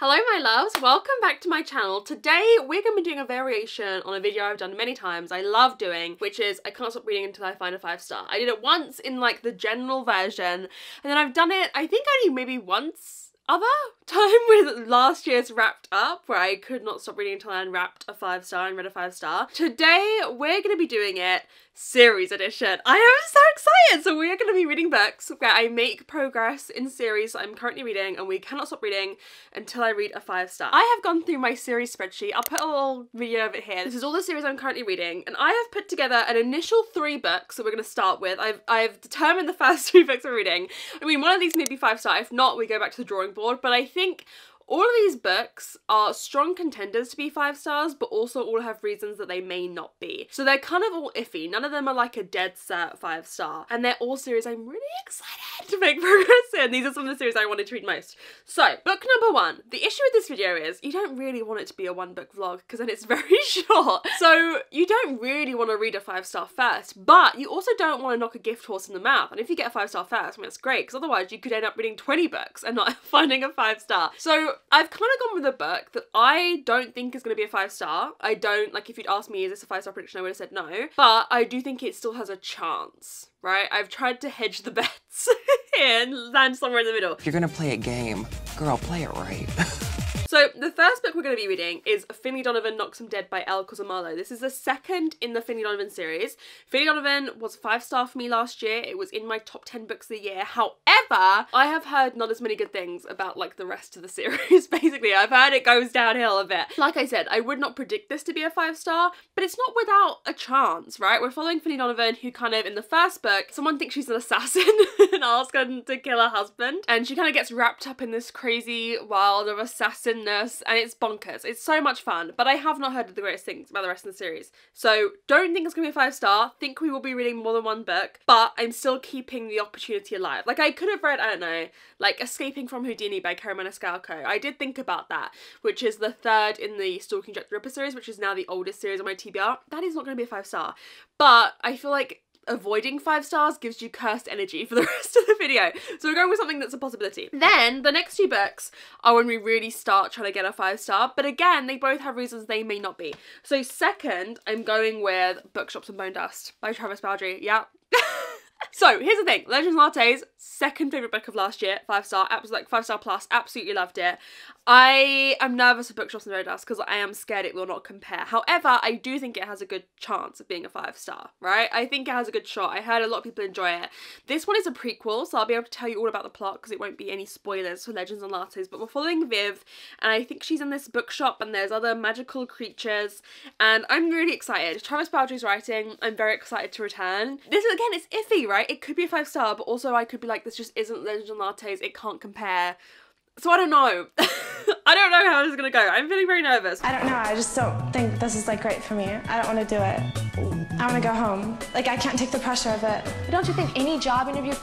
Hello my loves, welcome back to my channel. Today we're going to be doing a variation on a video I've done many times, I love doing, which is I can't stop reading until I find a five star. I did it once in like the general version, and then I've done it I think only maybe once other time with last year's wrapped up where I could not stop reading until I unwrapped a five star and read a five star. Today we're going to be doing it series edition. I am so excited! So we're going to be reading books where I make progress in series I'm currently reading and we cannot stop reading until I read a five star. I have gone through my series spreadsheet. I'll put a little video of it here. This is all the series I'm currently reading and I have put together an initial three books that we're going to start with. I've, I've determined the first three books we're reading. I mean one of these may be five star. If not we go back to the drawing board but I think all of these books are strong contenders to be five stars, but also all have reasons that they may not be. So they're kind of all iffy. None of them are like a dead set five star. And they're all series I'm really excited to make progress in. These are some of the series I wanted to read most. So, book number one. The issue with this video is you don't really want it to be a one book vlog because then it's very short. So you don't really want to read a five star first, but you also don't want to knock a gift horse in the mouth. And if you get a five star first, I mean, that's great because otherwise you could end up reading 20 books and not finding a five star. So I've kind of gone with a book that I don't think is going to be a five star. I don't, like, if you'd asked me, is this a five star prediction, I would have said no. But I do think it still has a chance, right? I've tried to hedge the bets and land somewhere in the middle. If you're gonna play a game, girl, play it right. So the first book we're going to be reading is Finlay Donovan Knocks 'Em Dead by Elle Cosimano. This is the second in the Finlay Donovan series. Finlay Donovan was five star for me last year. It was in my top 10 books of the year. However, I have heard not as many good things about like the rest of the series, basically. I've heard it goes downhill a bit. Like I said, I would not predict this to be a five star, but it's not without a chance, right? We're following Finlay Donovan who kind of, in the first book, someone thinks she's an assassin and asks her to kill her husband. And she kind of gets wrapped up in this crazy world of assassin and it's bonkers. It's so much fun, but I have not heard of the greatest things about the rest of the series. So don't think it's gonna be a five star. Think we will be reading more than one book, but I'm still keeping the opportunity alive. Like I could have read, I don't know, like Escaping from Houdini by Kerri Maniscalco. I did think about that, which is the third in the Stalking Jack the Ripper series, which is now the oldest series on my TBR. That is not gonna be a five star, but I feel like avoiding five stars gives you cursed energy for the rest of the video. So we're going with something that's a possibility. Then the next two books are when we really start trying to get a five star, but again, they both have reasons they may not be. So second, I'm going with Bookshops and Bonedust by Travis Baldree. Yeah. So here's the thing, Legends Lattes, second favourite book of last year, five star, absolutely like five star plus, absolutely loved it. I am nervous of Bookshops and Rodas because I am scared it will not compare. However, I do think it has a good chance of being a five star, right? I think it has a good shot. I heard a lot of people enjoy it. This one is a prequel, so I'll be able to tell you all about the plot because it won't be any spoilers for Legends and Lattes, but we're following Viv and I think she's in this bookshop and there's other magical creatures and I'm really excited. Travis Baldree's writing, I'm very excited to return. This is, again, it's iffy, right? It could be a five star, but also I could be like, this just isn't Legends and Lattes, it can't compare. So I don't know. I don't know how this is gonna go. I'm feeling very nervous. I don't know. I just don't think this is like great for me. I don't want to do it. I want to go home. Like I can't take the pressure of it. But don't you think any job interview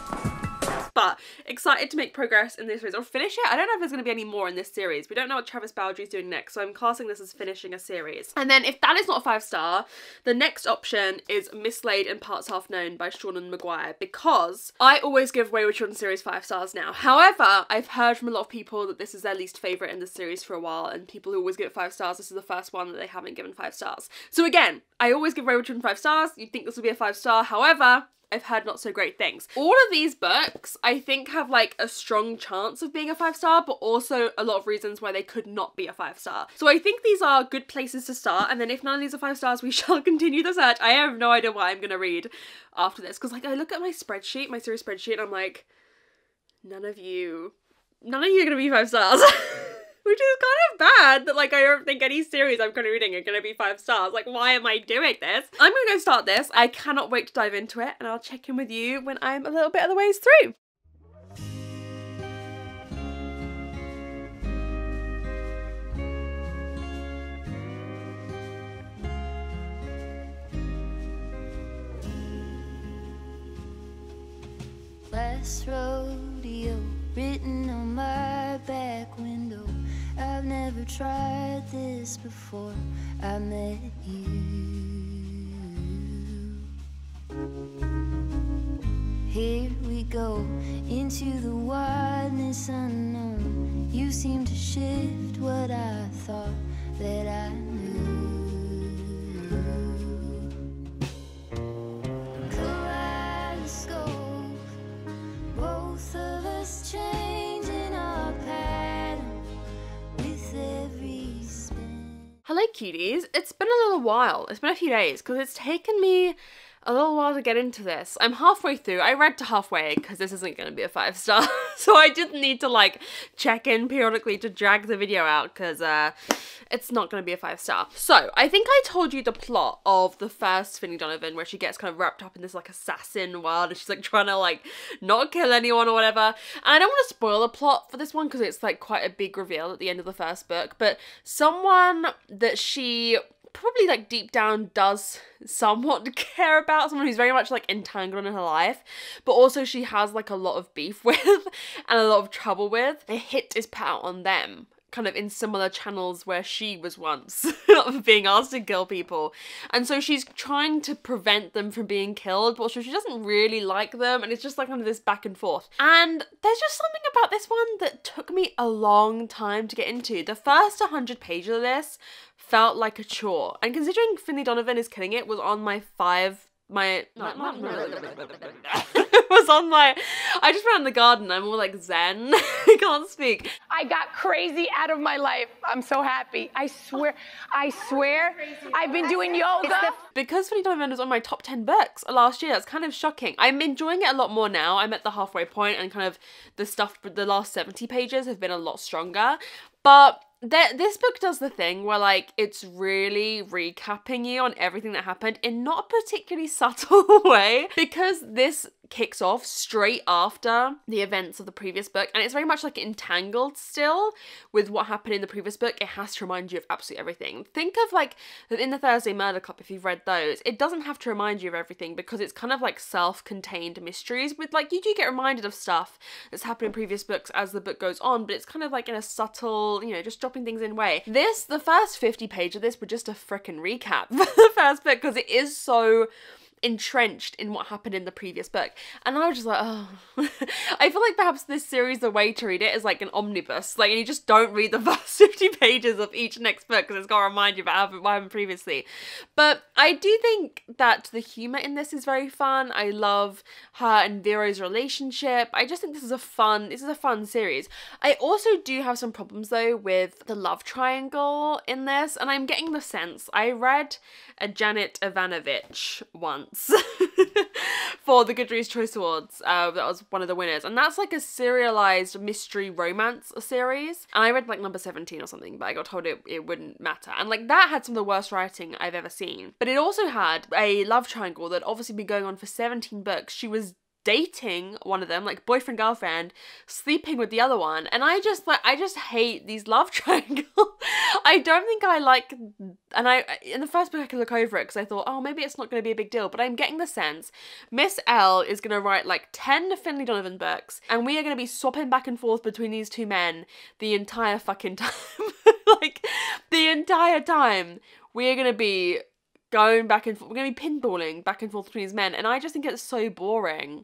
but excited to make progress in this series or finish it. I don't know if there's going to be any more in this series. We don't know what Travis Baldree's doing next, so I'm classing this as finishing a series. And then if that is not a five star, the next option is Mislaid in Parts Half-Known by Seanan McGuire because I always give Wayward Children series five stars now. However, I've heard from a lot of people that this is their least favourite in the series for a while and people who always give it five stars, this is the first one that they haven't given five stars. So again, I always give Wayward Children five stars. You'd think this would be a five star. However, I've heard not so great things. All of these books, I think, have like a strong chance of being a five star, but also a lot of reasons why they could not be a five star. So I think these are good places to start. And then if none of these are five stars, we shall continue the search. I have no idea what I'm gonna read after this. Cause like I look at my spreadsheet, my series spreadsheet, and I'm like, none of you, none of you are gonna be five stars. Which is kind of bad that like I don't think any series I'm currently reading are gonna be five stars. Like why am I doing this? I'm gonna go start this. I cannot wait to dive into it and I'll check in with you when I'm a little bit of the ways through. Last rodeo written on my back window I've never tried this before I met you. Here we go into the wildness unknown. You seem to shift what I thought that I knew. Both of us changing Hello, cuties. It's been a little while. It's been a few days because it's taken me a little while to get into this. I'm halfway through. I read to halfway because this isn't going to be a five star. so I didn't need to like check in periodically to drag the video out because uh, it's not going to be a five star. So I think I told you the plot of the first Finlay Donovan where she gets kind of wrapped up in this like assassin world and she's like trying to like not kill anyone or whatever. And I don't want to spoil the plot for this one because it's like quite a big reveal at the end of the first book. But someone that she probably like deep down does somewhat care about someone who's very much like entangled in her life but also she has like a lot of beef with and a lot of trouble with. A hit is put out on them kind of in similar channels where she was once being asked to kill people. And so she's trying to prevent them from being killed but she doesn't really like them and it's just like kind of this back and forth. And there's just something about this one that took me a long time to get into. The first 100 pages of this felt like a chore. And considering Finlay Donovan is killing it was on my five my not, not was on my I just ran in the garden. I'm all like zen. I can't speak. I got crazy out of my life. I'm so happy. I swear, I swear, I've been doing yoga. Because Finlay Donovan was on my top 10 books last year, that's kind of shocking. I'm enjoying it a lot more now. I'm at the halfway point and kind of the stuff, the last 70 pages have been a lot stronger. But this book does the thing where like it's really recapping you on everything that happened in not a particularly subtle way because this kicks off straight after the events of the previous book and it's very much like entangled still with what happened in the previous book. It has to remind you of absolutely everything. Think of like in the thursday murder club if you've read those it doesn't have to remind you of everything because it's kind of like self-contained mysteries with like you do get reminded of stuff that's happened in previous books as the book goes on but it's kind of like in a subtle you know just dropping things in way. This the first 50 page of this were just a freaking recap for the first book because it is so entrenched in what happened in the previous book. And I was just like, oh. I feel like perhaps this series, the way to read it is like an omnibus. Like, you just don't read the first 50 pages of each next book because it's got to remind you about what happened previously. But I do think that the humour in this is very fun. I love her and Vero's relationship. I just think this is a fun, this is a fun series. I also do have some problems though with the love triangle in this. And I'm getting the sense, I read a Janet Evanovich once for the Goodreads Choice Awards. Uh, that was one of the winners, and that's like a serialized mystery romance series. And I read like number seventeen or something, but I got told it, it wouldn't matter. And like that had some of the worst writing I've ever seen. But it also had a love triangle that obviously been going on for seventeen books. She was dating one of them, like boyfriend girlfriend, sleeping with the other one, and I just like I just hate these love triangles. I don't think I like, and I in the first book I could look over it because I thought, oh maybe it's not going to be a big deal, but I'm getting the sense Miss Elle is going to write like ten Finlay Donovan books, and we are going to be swapping back and forth between these two men the entire fucking time, like the entire time. We are going to be going back and forth. We're going to be pinballing back and forth between these men, and I just think it's so boring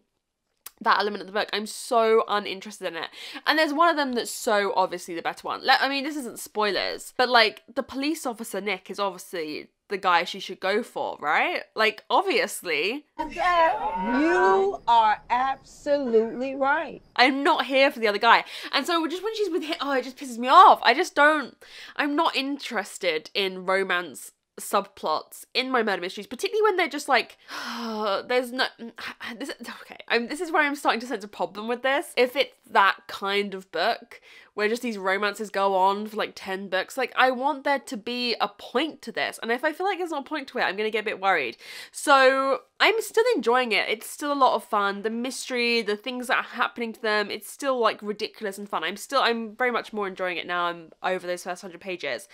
that element of the book. I'm so uninterested in it. And there's one of them that's so obviously the better one. I mean, this isn't spoilers, but like the police officer Nick is obviously the guy she should go for, right? Like, obviously. You are absolutely right. I'm not here for the other guy. And so just when she's with him, oh, it just pisses me off. I just don't, I'm not interested in romance subplots in my murder mysteries, particularly when they're just like, there's no, this, okay, I'm, this is where I'm starting to sense a problem with this. If it's that kind of book where just these romances go on for like 10 books, like I want there to be a point to this. And if I feel like there's not a point to it, I'm going to get a bit worried. So I'm still enjoying it. It's still a lot of fun. The mystery, the things that are happening to them, it's still like ridiculous and fun. I'm still, I'm very much more enjoying it now. I'm over those first 100 pages.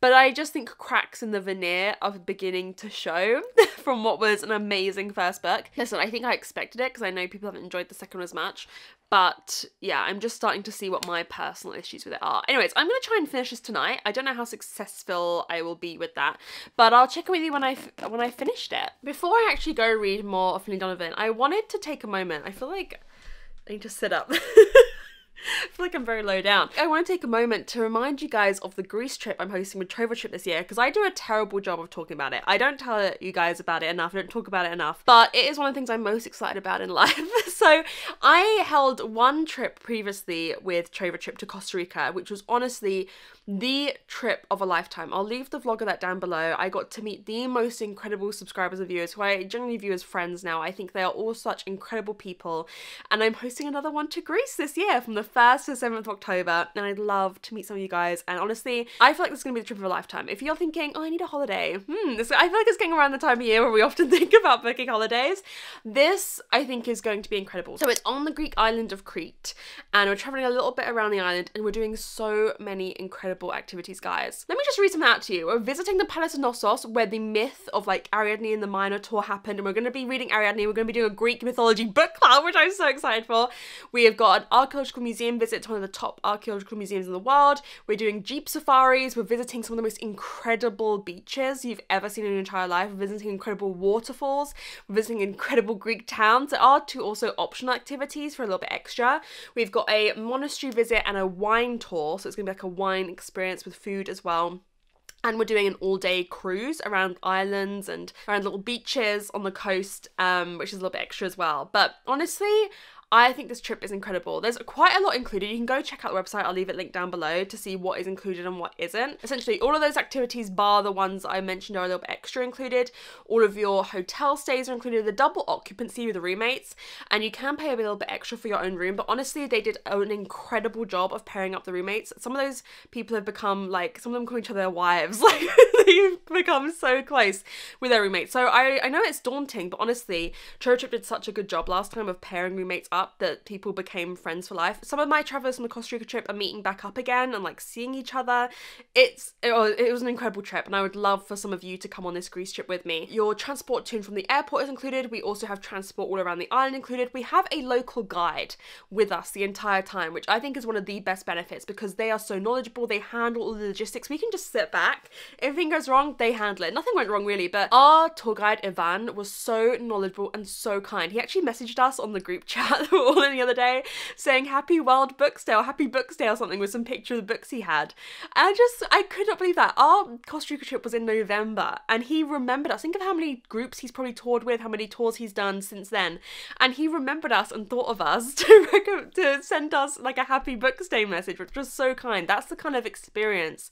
But I just think cracks in the veneer are beginning to show from what was an amazing first book. Listen, I think I expected it because I know people haven't enjoyed the second as much. But yeah, I'm just starting to see what my personal issues with it are. Anyways, I'm going to try and finish this tonight. I don't know how successful I will be with that, but I'll check in with you when I when I finished it. Before I actually go read more of Finlay Donovan, I wanted to take a moment. I feel like I need to sit up. I feel like I'm very low down. I want to take a moment to remind you guys of the Greece trip I'm hosting with TrovaTrip this year because I do a terrible job of talking about it. I don't tell you guys about it enough, I don't talk about it enough, but it is one of the things I'm most excited about in life. so I held one trip previously with TrovaTrip to Costa Rica, which was honestly the trip of a lifetime. I'll leave the vlog of that down below. I got to meet the most incredible subscribers and viewers who I generally view as friends now. I think they are all such incredible people. And I'm hosting another one to Greece this year from the 1st to 7th of October. And I'd love to meet some of you guys. And honestly, I feel like this is going to be the trip of a lifetime. If you're thinking, oh, I need a holiday, hmm, this, I feel like it's getting around the time of year where we often think about booking holidays. This, I think, is going to be incredible. So it's on the Greek island of Crete. And we're traveling a little bit around the island and we're doing so many incredible activities, guys. Let me just read some out to you. We're visiting the Palace of Knossos, where the myth of like Ariadne and the Minotaur happened, and we're going to be reading Ariadne. We're going to be doing a Greek mythology book club, which I'm so excited for. We have got an archaeological museum visit to one of the top archaeological museums in the world. We're doing jeep safaris. We're visiting some of the most incredible beaches you've ever seen in your entire life. We're visiting incredible waterfalls. We're visiting incredible Greek towns. There are two also optional activities for a little bit extra. We've got a monastery visit and a wine tour, so it's going to be like a wine experience with food as well. And we're doing an all day cruise around islands and around little beaches on the coast, um, which is a little bit extra as well. But honestly, I think this trip is incredible. There's quite a lot included. You can go check out the website. I'll leave it linked down below to see what is included and what isn't. Essentially, all of those activities, bar the ones I mentioned, are a little bit extra included. All of your hotel stays are included, the double occupancy with the roommates, and you can pay a little bit extra for your own room. But honestly, they did an incredible job of pairing up the roommates. Some of those people have become like, some of them call each other their wives. Like, they've become so close with their roommates. So I, I know it's daunting, but honestly, Trip did such a good job last time of pairing roommates up up that people became friends for life. Some of my travelers from the Costa Rica trip are meeting back up again and like seeing each other. It's it was, an incredible trip, and I would love for some of you to come on this Greece trip with me. Your transport to and from the airport is included. We also have transport all around the island included. We have a local guide with us the entire time, which I think is one of the best benefits because they are so knowledgeable. They handle all the logistics. We can just sit back. If anything goes wrong, they handle it. Nothing went wrong really, but our tour guide Ivan was so knowledgeable and so kind. He actually messaged us on the group chat all in the other day saying happy World Books Day or happy books day or something with some picture of the books he had. And I just, I could not believe that. Our Costa Rica trip was in November and he remembered us. Think of how many groups he's probably toured with, how many tours he's done since then. And he remembered us and thought of us to, to send us like a happy books day message, which was so kind. That's the kind of experience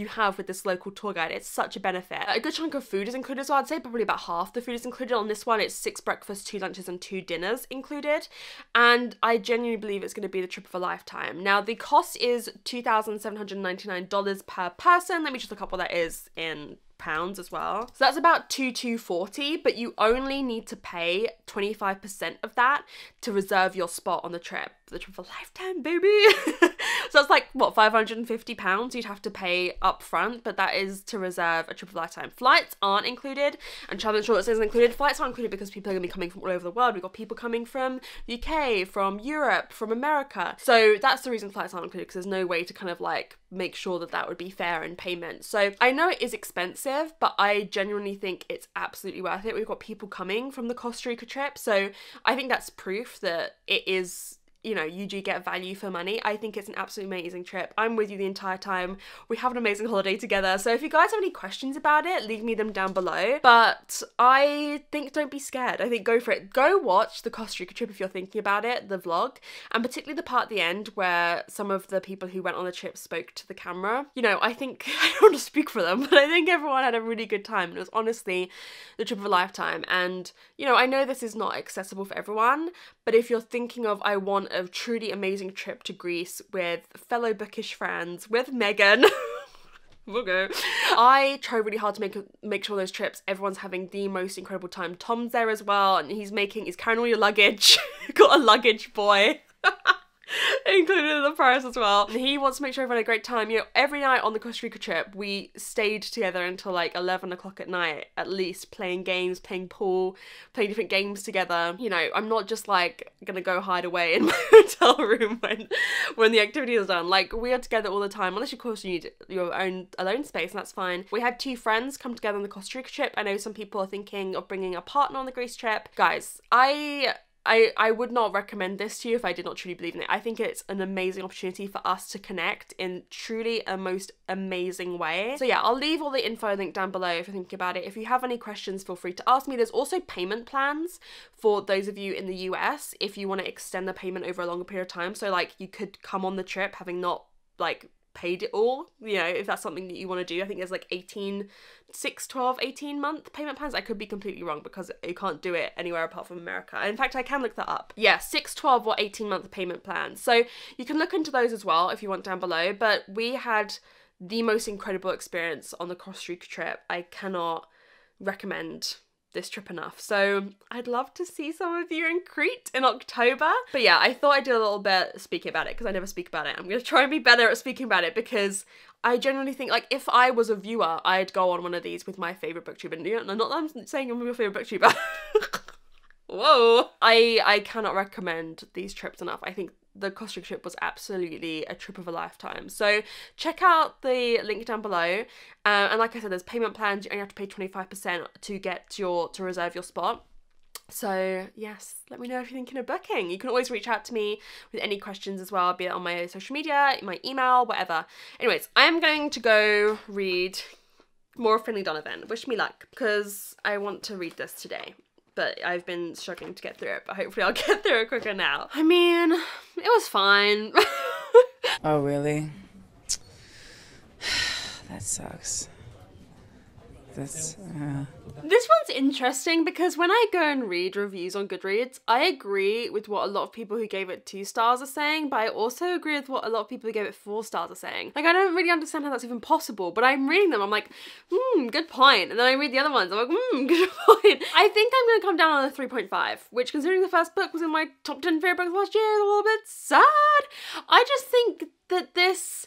you have with this local tour guide. It's such a benefit. A good chunk of food is included, so I'd say probably about half the food is included. On this one, it's six breakfasts, two lunches, and two dinners included. And I genuinely believe it's going to be the trip of a lifetime. Now, the cost is $2,799 per person. Let me just look up what that is in pounds as well. So that's about two two forty, but you only need to pay 25% of that to reserve your spot on the trip. The trip for a lifetime, baby. so it's like what 550 pounds you'd have to pay up front, but that is to reserve a trip of lifetime. Flights aren't included, and travel insurance isn't included. Flights aren't included because people are gonna be coming from all over the world. We've got people coming from the UK, from Europe, from America. So that's the reason flights aren't included because there's no way to kind of like make sure that that would be fair in payment. So I know it is expensive, but I genuinely think it's absolutely worth it. We've got people coming from the Costa Rica trip, so I think that's proof that it is you know, you do get value for money. I think it's an absolutely amazing trip. I'm with you the entire time. We have an amazing holiday together. So if you guys have any questions about it, leave me them down below. But I think don't be scared. I think go for it. Go watch the Costa Rica trip if you're thinking about it, the vlog, and particularly the part at the end where some of the people who went on the trip spoke to the camera. You know, I think I don't want to speak for them, but I think everyone had a really good time. It was honestly the trip of a lifetime. And you know, I know this is not accessible for everyone, but if you're thinking of I want a truly amazing trip to Greece with fellow bookish friends, with Megan. we'll go. I try really hard to make make sure those trips everyone's having the most incredible time. Tom's there as well, and he's making he's carrying all your luggage. Got a luggage boy. included in the price as well. He wants to make sure everyone had a great time. You know, every night on the Costa Rica trip, we stayed together until like 11 o'clock at night, at least, playing games, playing pool, playing different games together. You know, I'm not just like gonna go hide away in my hotel room when when the activity is done. Like, we are together all the time, unless, of course, you need your own alone space, and that's fine. We had two friends come together on the Costa Rica trip. I know some people are thinking of bringing a partner on the Greece trip. Guys, I I, I would not recommend this to you if I did not truly believe in it. I think it's an amazing opportunity for us to connect in truly a most amazing way. So yeah, I'll leave all the info link down below if you're thinking about it. If you have any questions, feel free to ask me. There's also payment plans for those of you in the US if you want to extend the payment over a longer period of time. So like you could come on the trip having not like paid it all you know if that's something that you want to do. I think there's like 18 6 12 18 month payment plans. I could be completely wrong because you can't do it anywhere apart from america. In fact i can look that up. Yeah 6 12 or 18 month payment plans. So you can look into those as well if you want down below but we had the most incredible experience on the costa rica trip. I cannot recommend this trip enough. So I'd love to see some of you in Crete in October. But yeah, I thought I'd do a little bit speaking about it because I never speak about it. I'm gonna try and be better at speaking about it because I genuinely think like if I was a viewer, I'd go on one of these with my favorite booktuber. Know, not that I'm saying I'm your favorite booktuber. Whoa. I I cannot recommend these trips enough. I think the Rica trip was absolutely a trip of a lifetime. So check out the link down below. Uh, and like I said, there's payment plans. You only have to pay 25% to get your to reserve your spot. So yes, let me know if you're thinking of booking. You can always reach out to me with any questions as well, be it on my social media, my email, whatever. Anyways, I'm going to go read more of Finlay Donovan. Wish me luck, because I want to read this today but I've been struggling to get through it, but hopefully I'll get through it quicker now. I mean, it was fine. oh, really? that sucks. That's. Uh... This one's interesting because when I go and read reviews on Goodreads, I agree with what a lot of people who gave it two stars are saying, but I also agree with what a lot of people who gave it four stars are saying. Like, I don't really understand how that's even possible, but I'm reading them, I'm like, hmm, good point. And then I read the other ones, I'm like, hmm, good point. I think I'm gonna come down on a 3.5, which considering the first book was in my top 10 favorite books last year is a little bit sad. I just think that this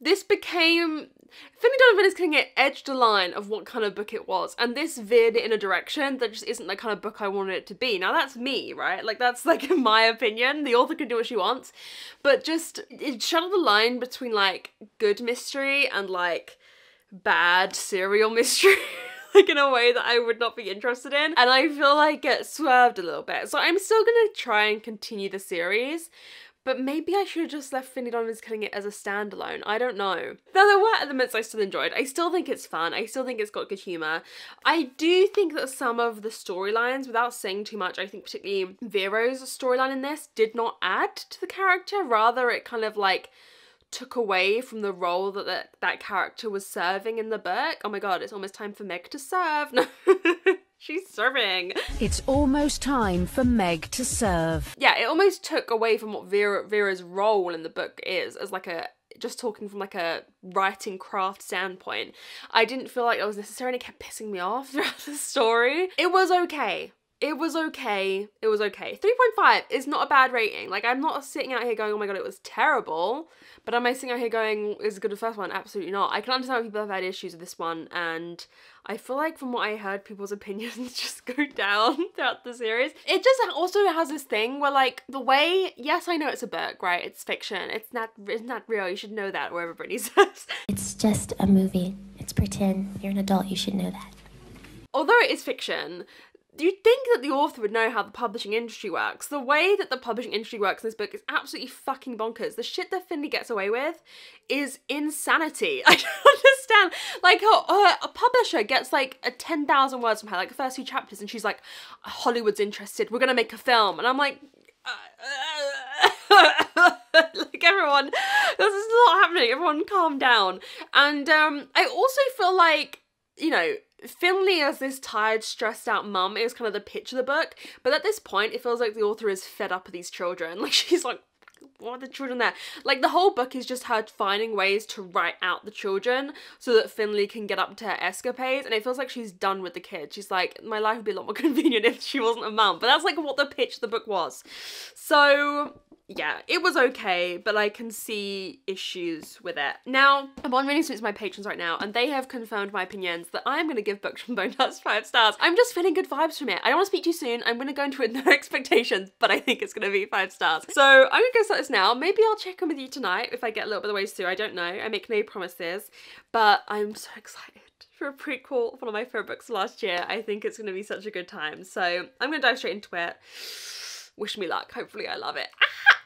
this became Finlay Donovan is getting it edged a line of what kind of book it was, and this veered in a direction that just isn't the kind of book I wanted it to be. Now that's me, right? Like that's like my opinion. The author can do what she wants, but just it shuttled the line between like good mystery and like bad serial mystery. like in a way that I would not be interested in. And I feel like it swerved a little bit. So I'm still gonna try and continue the series, but maybe I should have just left Finlay Donovan's Killing It as a standalone. I don't know. Though there were elements I still enjoyed. I still think it's fun. I still think it's got good humour. I do think that some of the storylines, without saying too much, I think particularly Vero's storyline in this did not add to the character. Rather, it kind of like took away from the role that that, that character was serving in the book. Oh my god, it's almost time for Meg to serve. No. She's serving. It's almost time for Meg to serve. Yeah, it almost took away from what Vero Vero's role in the book is as like a just talking from like a writing craft standpoint. I didn't feel like it was necessarily kept pissing me off throughout the story. It was okay. It was okay. It was okay. 3.5 is not a bad rating. Like, I'm not sitting out here going, oh my god, it was terrible. But am I sitting out here going, is it good as the first one? Absolutely not. I can understand why people have had issues with this one, and I feel like from what I heard, people's opinions just go down throughout the series. It just also has this thing where, like, the way, yes, I know it's a book, right? It's fiction. It's not, it's not real. You should know that, wherever Brittany says. It's just a movie. It's pretend. You're an adult. You should know that. Although it is fiction, you'd think that the author would know how the publishing industry works. The way that the publishing industry works in this book is absolutely fucking bonkers. The shit that Finlay gets away with is insanity. I don't understand. Like, her, a publisher gets like a 10,000 words from her, like the first few chapters, and she's like, Hollywood's interested, we're gonna make a film. And I'm like, like everyone, this is not happening. Everyone calm down. And um, I also feel like, you know, Finlay as this tired, stressed out mum is kind of the pitch of the book, but at this point, it feels like the author is fed up with these children. Like, she's like, what are the children there? Like, the whole book is just her finding ways to write out the children so that Finlay can get up to her escapades, and it feels like she's done with the kids. She's like, my life would be a lot more convenient if she wasn't a mum, but that's like what the pitch of the book was. So, yeah, it was okay, but I can see issues with it. Now, I'm on reading to my patrons right now, and they have confirmed my opinions that I'm going to give Books from Bone Dust five stars. I'm just feeling good vibes from it. I don't want to speak too soon. I'm going to go into it with no expectations, but I think it's going to be five stars. So I'm to go start this now. Maybe I'll check in with you tonight if I get a little bit of the way through. I don't know. I make no promises, but I'm so excited for a prequel of one of my favorite books last year. I think it's going to be such a good time. So I'm going to dive straight into it. Wish me luck. Hopefully I love it.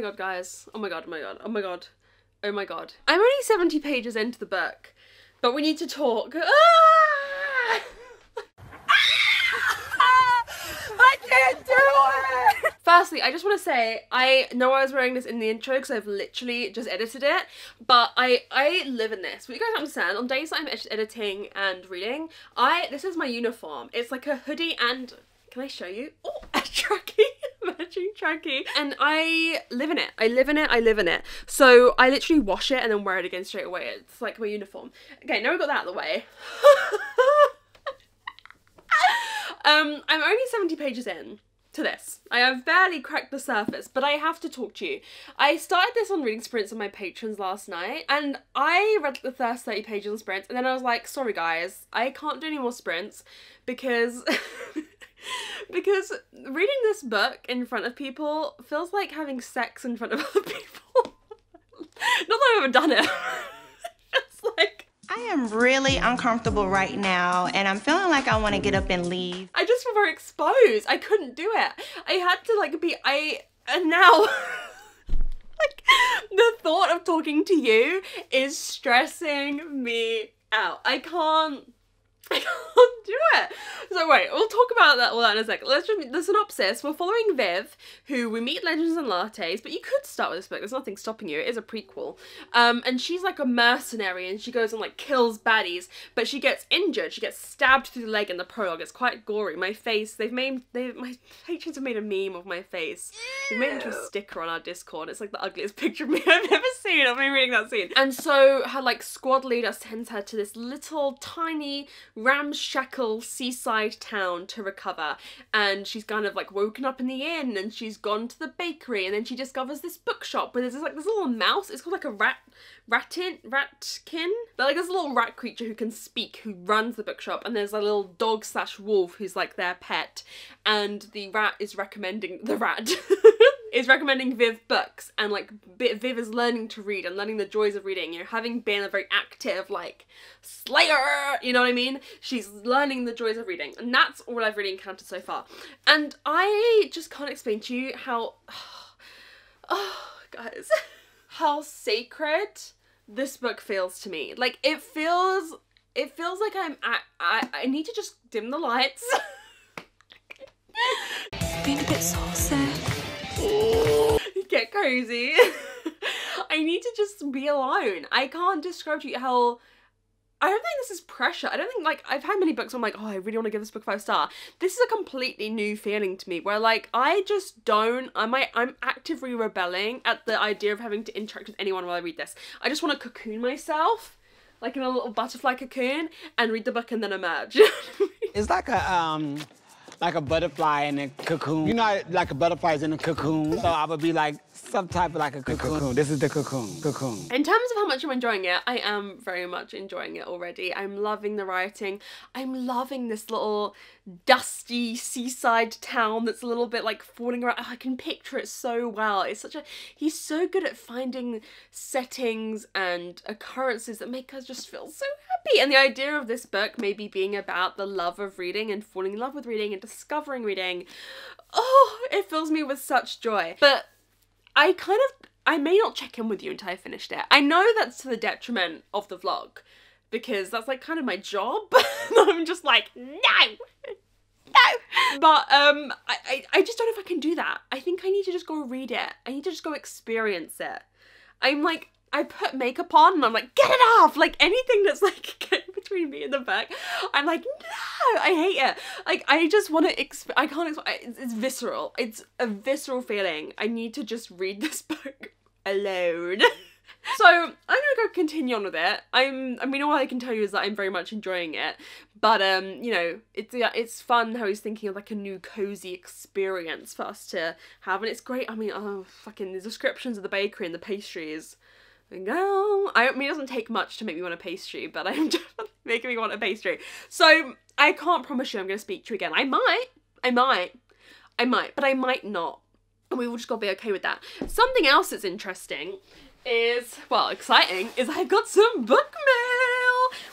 my god, guys. Oh my god, oh my god, oh my god. Oh my god. I'm only 70 pages into the book, but we need to talk. Ah! I can't do it. Firstly, I just want to say I know I was wearing this in the intro because I've literally just edited it, but I I live in this. What you guys understand, on days that I'm ed- editing and reading, I this is my uniform. It's like a hoodie and can I show you? Oh, a trackie, matching trackie, and I live in it. I live in it. I live in it. So I literally wash it and then wear it again straight away. It's like my uniform. Okay, now we got that out of the way. um, I'm only 70 pages in to this. I have barely cracked the surface, but I have to talk to you. I started this on reading sprints on my patrons last night, and I read the first 30 pages on sprints, and then I was like, sorry guys, I can't do any more sprints because because reading this book in front of people feels like having sex in front of other people. Not that I've ever done it. it's like I am really uncomfortable right now, and I'm feeling like I want to get up and leave. I just feel very exposed. I couldn't do it. I had to like be I and now like the thought of talking to you is stressing me out. I can't I can't do it. So wait, we'll talk about that all that in a second. Let's just the synopsis. We're following Viv, who we meet Legends and Lattes, but you could start with this book. There's nothing stopping you. It is a prequel. Um, and she's like a mercenary, and she goes and like kills baddies, but she gets injured. She gets stabbed through the leg in the prologue. It's quite gory. My face. They've made they my patrons have made a meme of my face. They've made it into a sticker on our Discord. It's like the ugliest picture of me I've ever seen. I've been reading that scene. And so her like squad leader sends her to this little tiny ramshackle seaside town to recover. And she's kind of like woken up in the inn and she's gone to the bakery and then she discovers this bookshop where there's this, like this little mouse. It's called like a rat ratin ratkin? But like this little rat creature who can speak who runs the bookshop and there's a little dog slash wolf who's like their pet. And the rat is recommending the rat is recommending Viv books and like Viv is learning to read and learning the joys of reading. You know, having been a very active like slayer, you know what I mean? She's learning the joys of reading, and that's all I've really encountered so far. And I just can't explain to you how, oh guys, how sacred this book feels to me. Like it feels, it feels like I'm at, I I need to just dim the lights. Being a bit saucy. Get cozy. I need to just be alone. I can't describe to you how. I don't think this is pressure. I don't think like I've had many books. Where I'm like, oh, I really want to give this book five star. This is a completely new feeling to me, where like I just don't. I'm I'm actively rebelling at the idea of having to interact with anyone while I read this. I just want to cocoon myself, like in a little butterfly cocoon, and read the book and then emerge. It's like a um like a butterfly in a cocoon. You know, like a butterfly's in a cocoon. So I would be like some type of like a cocoon. This is the cocoon. Cocoon. In terms of how much I'm enjoying it, I am very much enjoying it already. I'm loving the writing. I'm loving this little dusty seaside town that's a little bit like falling around. Oh, I can picture it so well. It's such a he's so good at finding settings and occurrences that make us just feel so happy. And the idea of this book maybe being about the love of reading and falling in love with reading and discovering reading. Oh, it fills me with such joy. But I kind of I may not check in with you until I finished it. I know that's to the detriment of the vlog because that's like kind of my job. I'm just like, no, no. But um, I, I I just don't know if I can do that. I think I need to just go read it. I need to just go experience it. I'm like, I put makeup on and I'm like, get it off. Like anything that's like between me and the book. I'm like, no, I hate it. Like, I just want to, exp- I can't explain. It's, it's visceral. It's a visceral feeling. I need to just read this book alone. so I'm gonna go continue on with it. I'm. I mean, all I can tell you is that I'm very much enjoying it. But um, you know, it's yeah, it's fun how he's thinking of like a new cozy experience for us to have, and it's great. I mean, oh fucking the descriptions of the bakery and the pastries. No, I mean it doesn't take much to make me want a pastry, but I'm definitely making me want a pastry. So I can't promise you I'm going to speak to you again. I might, I might, I might, but I might not. And we will just gotta be okay with that. Something else that's interesting is, well, exciting, is I got some book mail.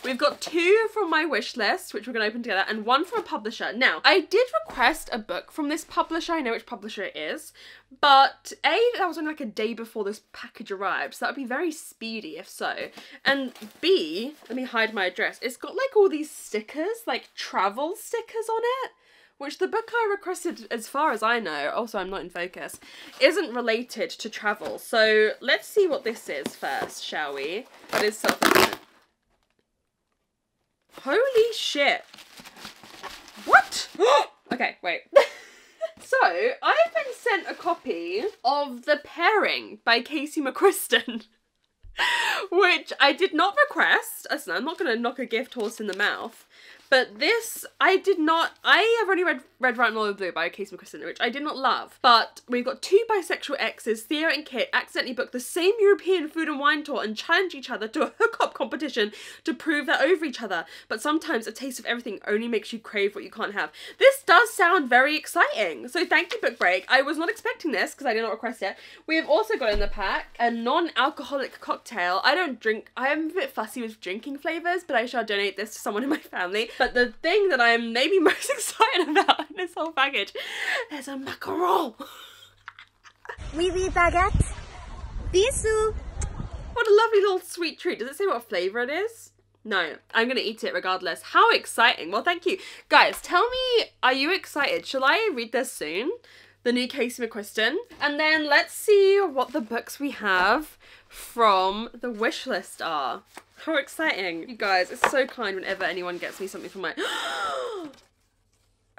We've got two from my wish list, which we're going to open together, and one from a publisher. Now, I did request a book from this publisher. I know which publisher it is, but A, that was only like a day before this package arrived, so that would be very speedy if so. And B, let me hide my address. It's got like all these stickers, like travel stickers on it which the book I requested, as far as I know, also I'm not in focus, isn't related to travel. So let's see what this is first, shall we? That is self. Holy shit. What? okay, wait. so, I've been sent a copy of The Pairing by Casey McQuiston. which I did not request. Listen, I'm not going to knock a gift horse in the mouth. But this, I did not, I have only read Red, White, and Royal Blue by Casey McQuiston, which I did not love. But we've got two bisexual exes, Thea and Kit, accidentally book the same European food and wine tour and challenge each other to a hookup competition to prove they're over each other. But sometimes a taste of everything only makes you crave what you can't have. This does sound very exciting. So thank you, Book Break. I was not expecting this because I did not request it. We have also got in the pack a non-alcoholic cocktail. I don't drink, I am a bit fussy with drinking flavours, but I shall donate this to someone in my family. But the thing that I'm maybe most excited about in this whole package is a macaron. Oui, oui, baguette. Bisous. What a lovely little sweet treat. Does it say what flavour it is? No, I'm going to eat it regardless. How exciting. Well, thank you. Guys, tell me, are you excited? Shall I read this soon? The new Casey McQuiston. And then let's see what the books we have from the wish list are. How exciting. You guys, it's so kind whenever anyone gets me something from my...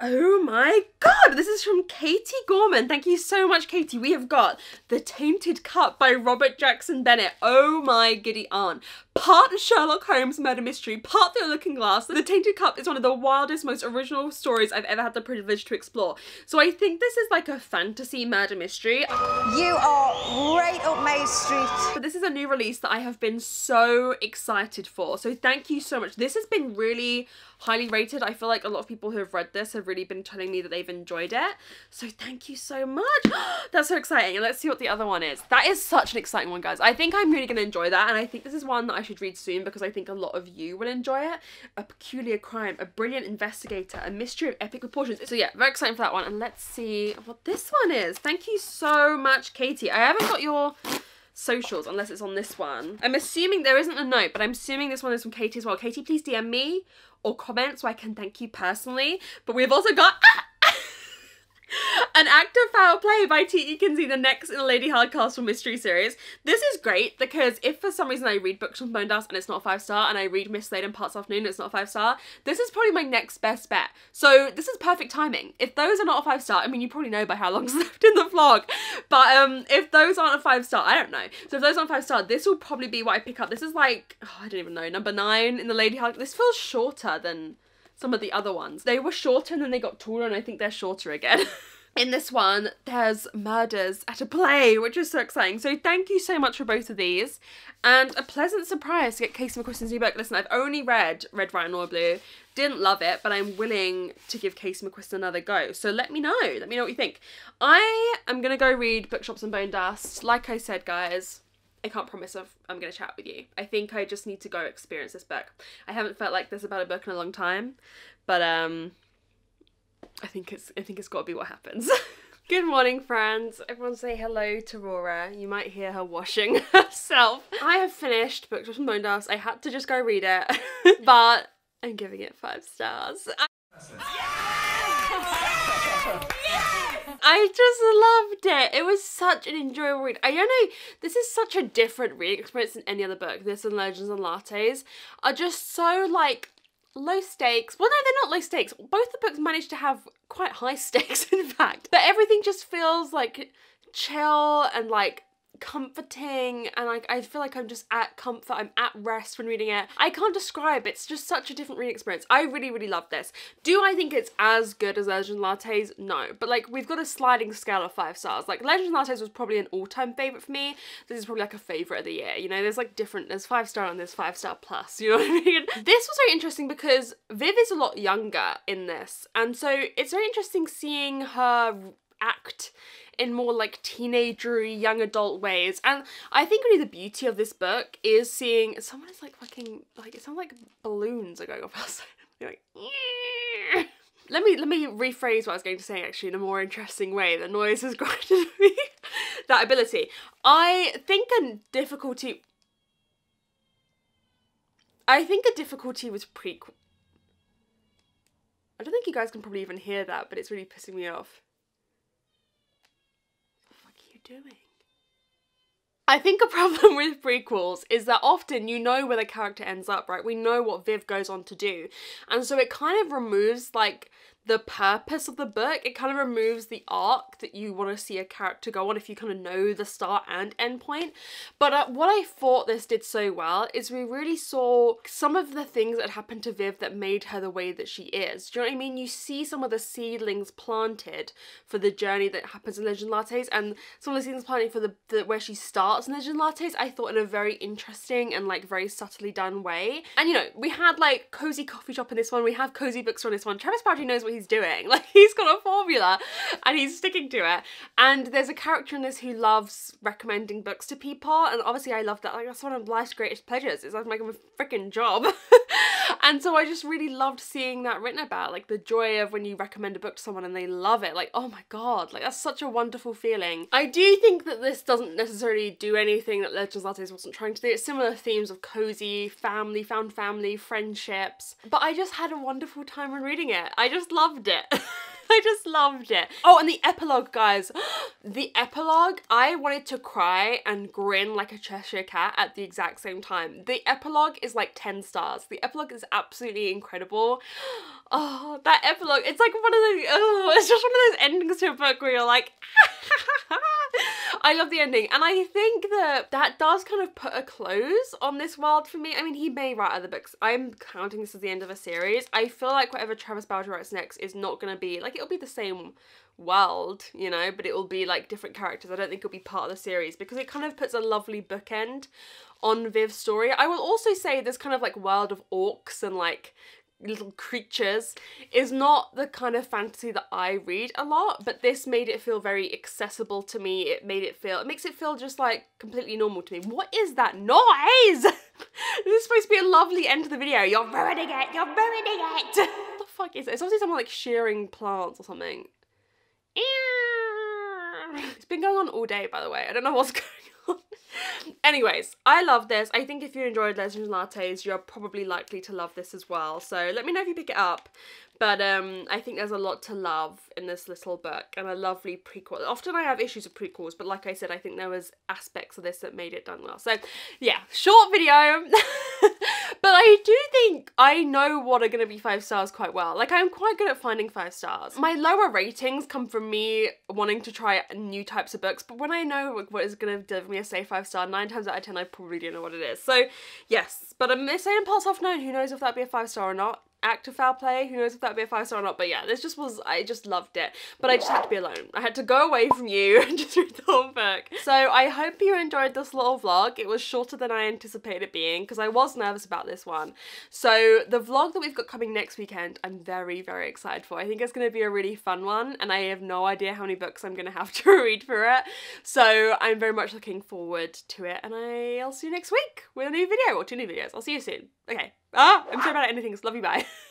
Oh my god, this is from Katie Gorman. Thank you so much, Katie. We have got The Tainted Cup by Robert Jackson Bennett. Oh my giddy aunt. Part Sherlock Holmes murder mystery, part The Looking Glass. The Tainted Cup is one of the wildest, most original stories I've ever had the privilege to explore. So I think this is like a fantasy murder mystery. You are right up my street. But this is a new release that I have been so excited for. So thank you so much. This has been really highly rated. I feel like a lot of people who have read this have really been telling me that they've enjoyed it. So thank you so much. That's so exciting. Let's see what the other one is. That is such an exciting one, guys. I think I'm really going to enjoy that. And I think this is one that I should read soon because I think a lot of you will enjoy it. A peculiar crime, a brilliant investigator, a mystery of epic proportions. So yeah, very excited for that one. And let's see what this one is. Thank you so much, Katie. I haven't got your socials unless it's on this one. I'm assuming there isn't a note, but I'm assuming this one is from Katie as well. Katie, please DM me or comment so I can thank you personally. But we've also got An Act of Foul Play by T.E. Kinsey, the next in the Lady Hardcastle mystery series. This is great because if for some reason I read books from Bone Dust and it's not a five star, and I read Mislaid Parts Half-Known and it's not a five star, this is probably my next best bet. So this is perfect timing. If those are not a five star, I mean, you probably know by how long's left in the vlog, but um, if those aren't a five star, I don't know. So if those aren't five star, this will probably be what I pick up. This is like, oh, I don't even know, number nine in the Lady Hard. This feels shorter than some of the other ones. They were shorter and then they got taller and I think they're shorter again. In this one, there's murders at a play, which is so exciting. So thank you so much for both of these. And a pleasant surprise to get Casey McQuiston's new book. Listen, I've only read Red, and Royal Blue. Didn't love it, but I'm willing to give Casey McQuiston another go. So let me know. Let me know what you think. I am going to go read Bookshops and Bonedust. Like I said, guys, I can't promise if I'm going to chat with you. I think I just need to go experience this book. I haven't felt like this about a book in a long time, but um, I think it's I think it's got to be what happens. Good morning, friends. Everyone say hello to Rora. You might hear her washing herself. I have finished Books from Bone Dust. I had to just go read it, but I'm giving it five stars. I I just loved it. It was such an enjoyable read. I don't know, this is such a different reading experience than any other book. This and Legends and Lattes are just so like low stakes. Well, no, they're not low stakes. Both the books managed to have quite high stakes, in fact. But everything just feels like chill and like comforting and like I feel like I'm just at comfort I'm at rest when reading it. I can't describe it's just such a different reading experience. I really really love this. Do I think it's as good as Legend Lattes? No. But like we've got a sliding scale of five stars. Like Legend Lattes was probably an all-time favorite for me. This is probably like a favorite of the year you know? There's like different there's five star and there's five star plus you know what I mean? This was very interesting because Viv is a lot younger in this and so it's very interesting seeing her act in more like teenagery, young adult ways. And I think really the beauty of this book is seeing someone is like fucking like it sounds like balloons are going off outside. You're like let me let me rephrase what I was going to say actually in a more interesting way. The noise has granted me that ability. I think a difficulty I think a difficulty was prequel. I don't think you guys can probably even hear that, but it's really pissing me off doing? I think a problem with prequels is that often you know where the character ends up, right? We know what Viv goes on to do. And so it kind of removes like the purpose of the book. It kind of removes the arc that you want to see a character go on if you kind of know the start and end point. But uh, what I thought this did so well is we really saw some of the things that happened to Viv that made her the way that she is. Do you know what I mean? You see some of the seedlings planted for the journey that happens in Legend Lattes and some of the seedlings planted for the, the where she starts in Legend Lattes I thought in a very interesting and like very subtly done way. And you know, we had like cozy coffee shop in this one, we have cozy books on this one. Travis Baldree knows what he's doing. Like he's got a formula and he's sticking to it. And there's a character in this who loves recommending books to people. And obviously I love that. Like that's one of life's greatest pleasures. It's like my freaking job. and so I just really loved seeing that written about. Like the joy of when you recommend a book to someone and they love it. Like, oh my god, like that's such a wonderful feeling. I do think that this doesn't necessarily do anything that Legends Lattes wasn't trying to do. It's similar themes of cozy, family, found family, friendships. But I just had a wonderful time when reading it. I just loved it. I just loved it. Oh, and the epilogue, guys. The epilogue, I wanted to cry and grin like a Cheshire cat at the exact same time. The epilogue is like 10 stars. The epilogue is absolutely incredible. Oh, that epilogue, it's like one of the, oh, it's just one of those endings to a book where you're like, I love the ending. And I think that that does kind of put a close on this world for me. I mean, he may write other books. I'm counting this as the end of a series. I feel like whatever Travis Baldree writes next is not going to be, like, it'll be the same world, you know, but it will be like different characters. I don't think it'll be part of the series because it kind of puts a lovely bookend on Viv's story. I will also say this kind of like world of orcs and like little creatures is not the kind of fantasy that I read a lot, but this made it feel very accessible to me. It made it feel, it makes it feel just like completely normal to me. What is that noise? this is supposed to be a lovely end to the video. You're ruining it, you're ruining it. what the fuck is it? It's obviously someone like shearing plants or something. It's been going on all day, by the way. I don't know what's going. Anyways, I love this. I think if you enjoyed Legends Lattes, you're probably likely to love this as well. So let me know if you pick it up. But um, I think there's a lot to love in this little book and a lovely prequel. Often I have issues with prequels, but like I said, I think there was aspects of this that made it done well. So yeah, short video. I do think I know what are going to be five stars quite well. Like I'm quite good at finding five stars. My lower ratings come from me wanting to try new types of books, but when I know what is going to deliver me a say five star, nine times out of ten I probably do know what it is. So yes, but I'm saying in Parts Half-Known, who knows if that'd be a five star or not actor foul play. Who knows if that'd be a five star or not. But yeah, this just was, I just loved it. But I just had to be alone. I had to go away from you and just read the whole book. So I hope you enjoyed this little vlog. It was shorter than I anticipated it being because I was nervous about this one. So the vlog that we've got coming next weekend, I'm very, very excited for. I think it's going to be a really fun one and I have no idea how many books I'm going to have to read for it. So I'm very much looking forward to it and I'll see you next week with a new video or two new videos. I'll see you soon. Okay. Ah, I'm sorry about anything. Love you. Bye.